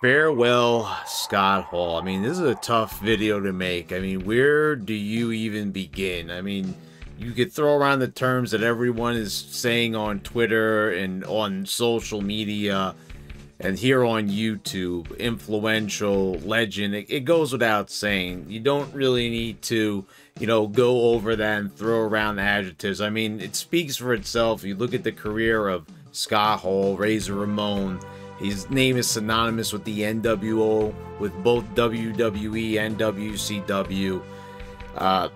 Farewell, Scott Hall. I mean, this is a tough video to make. I mean, where do you even begin? I mean, you could throw around the terms that everyone is saying on Twitter and on social media and here on YouTube, influential, legend. It, it goes without saying. You don't really need to, you know, go over that and throw around the adjectives. I mean, it speaks for itself. You look at the career of Scott Hall, Razor Ramon his name is synonymous with the NWO, with both WWE and WCW. Uh,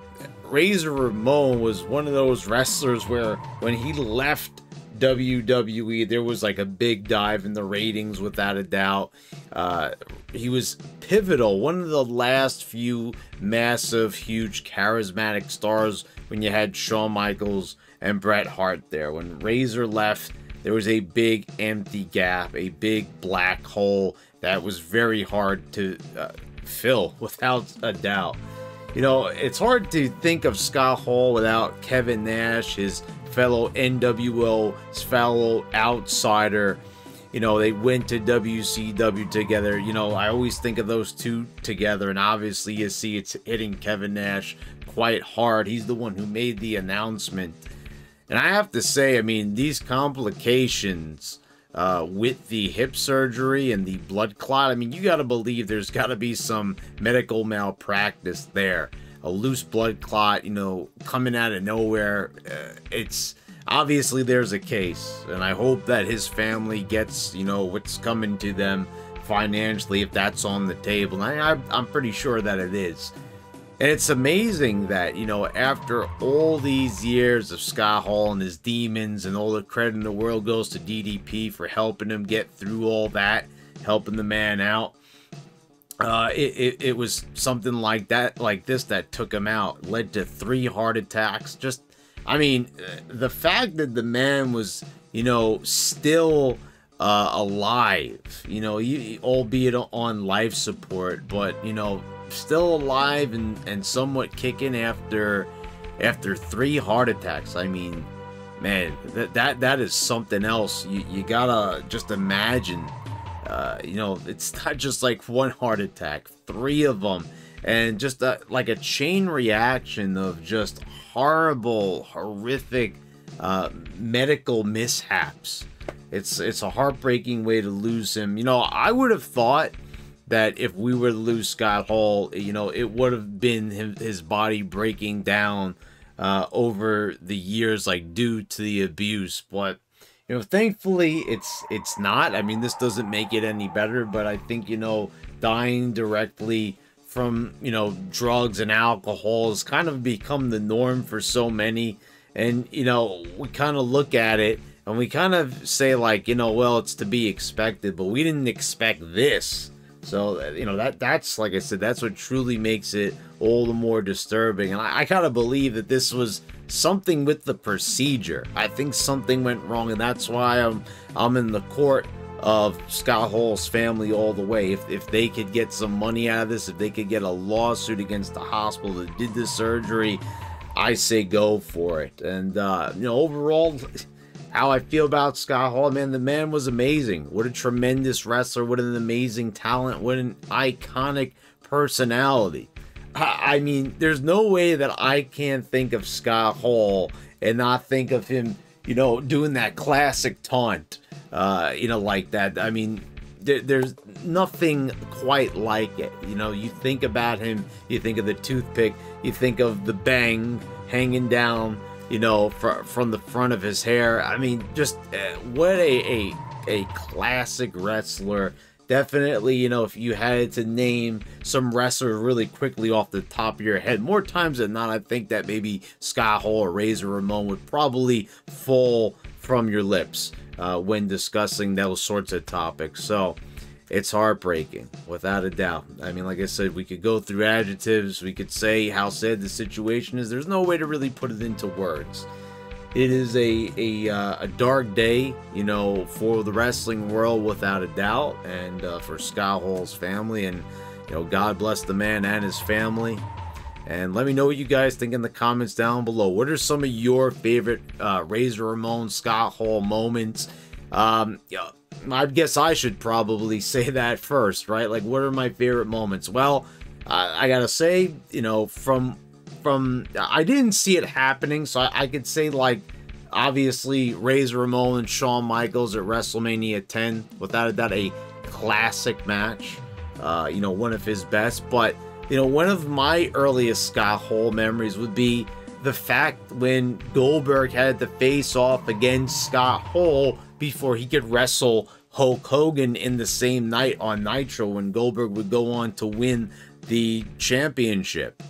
Razor Ramon was one of those wrestlers where when he left WWE, there was like a big dive in the ratings without a doubt. Uh, he was pivotal, one of the last few massive, huge, charismatic stars when you had Shawn Michaels and Bret Hart there. When Razor left, there was a big empty gap, a big black hole that was very hard to uh, fill without a doubt. You know, it's hard to think of Scott Hall without Kevin Nash, his fellow NWO, his fellow outsider. You know, they went to WCW together. You know, I always think of those two together, and obviously you see it's hitting Kevin Nash quite hard. He's the one who made the announcement and I have to say, I mean, these complications uh, with the hip surgery and the blood clot, I mean, you got to believe there's got to be some medical malpractice there. A loose blood clot, you know, coming out of nowhere. Uh, it's obviously there's a case, and I hope that his family gets, you know, what's coming to them financially if that's on the table. And I, I'm pretty sure that it is. And it's amazing that, you know, after all these years of Scott Hall and his demons and all the credit in the world goes to DDP for helping him get through all that, helping the man out. Uh, it, it, it was something like that, like this, that took him out, led to three heart attacks. Just, I mean, the fact that the man was, you know, still uh, alive, you know, albeit on life support, but, you know, still alive and, and somewhat kicking after after three heart attacks. I mean, man, that that that is something else. You you gotta just imagine. Uh, you know, it's not just like one heart attack, three of them, and just a, like a chain reaction of just horrible, horrific uh, medical mishaps. It's it's a heartbreaking way to lose him. You know, I would have thought that if we were to lose Scott Hall, you know, it would have been his body breaking down uh, over the years, like due to the abuse. But you know, thankfully, it's it's not. I mean, this doesn't make it any better. But I think you know, dying directly from you know drugs and alcohol has kind of become the norm for so many. And you know, we kind of look at it and we kind of say like, you know, well, it's to be expected, but we didn't expect this so you know that that's like I said, that's what truly makes it all the more disturbing. And I, I kind of believe that this was something with the procedure. I think something went wrong, and that's why I'm I'm in the court of Scott Hall's family all the way. If if they could get some money out of this, if they could get a lawsuit against the hospital that did the surgery, I say go for it. And uh, you know, overall how I feel about Scott Hall. Man, the man was amazing. What a tremendous wrestler. What an amazing talent. What an iconic personality. I mean, there's no way that I can't think of Scott Hall and not think of him, you know, doing that classic taunt, uh, you know, like that. I mean, there, there's nothing quite like it. You know, you think about him, you think of the toothpick, you think of the bang hanging down you know, fr- from the front of his hair. I mean, just uh, what a, a a classic wrestler. Definitely, you know, if you had to name some wrestlers really quickly off the top of your head, more times than not, I think that maybe Scott Hall or Razor Ramon would probably fall from your lips uh, when discussing those sorts of topics. So, it's heartbreaking, without a doubt. I mean, like I said, we could go through adjectives, we could say how sad the situation is. There's no way to really put it into words. It is a a, uh, a dark day, you know, for the wrestling world, without a doubt, and uh, for Scott Hall's family, and you know, God bless the man and his family. And let me know what you guys think in the comments down below. What are some of your favorite uh, Razor Ramon Scott Hall moments? Um, yeah I guess I should probably say that first, right? Like, what are my favorite moments? Well, uh, I gotta say, you know, from from I didn't see it happening, so I, I could say like obviously Razor Ramon and Shawn Michaels at WrestleMania 10, without a doubt, a classic match. Uh, you know, one of his best. But you know, one of my earliest Scott Hall memories would be the fact when Goldberg had to face off against Scott Hall before he could wrestle Hulk Hogan in the same night on Nitro when Goldberg would go on to win the championship.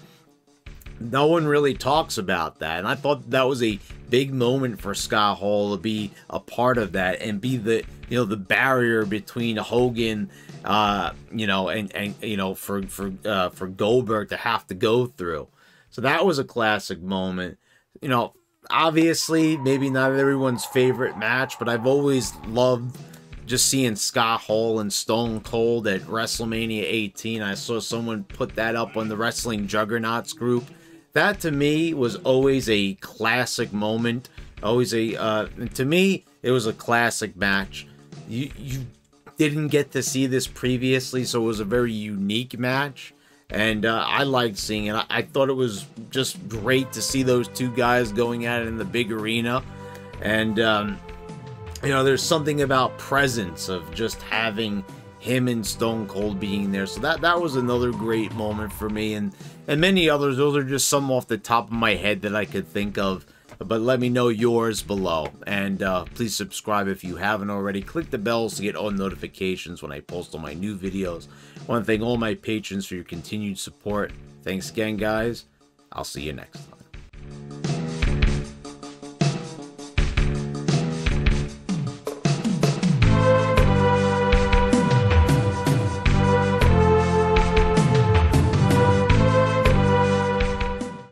No one really talks about that. And I thought that was a big moment for Scott Hall to be a part of that and be the you know the barrier between Hogan uh you know and and you know for for uh for Goldberg to have to go through. So that was a classic moment. You know, obviously maybe not everyone's favorite match, but I've always loved just seeing Scott Hall and Stone Cold at WrestleMania 18. I saw someone put that up on the Wrestling Juggernauts group. That to me was always a classic moment. Always a uh, to me it was a classic match. You you didn't get to see this previously, so it was a very unique match and uh, I liked seeing it. I, I, thought it was just great to see those two guys going at it in the big arena, and um, you know, there's something about presence of just having him and Stone Cold being there. So that that was another great moment for me, and and many others. Those are just some off the top of my head that I could think of. But let me know yours below, and uh, please subscribe if you haven't already. Click the bells to get all notifications when I post all my new videos. I want to thank all my patrons for your continued support. Thanks again, guys. I'll see you next time.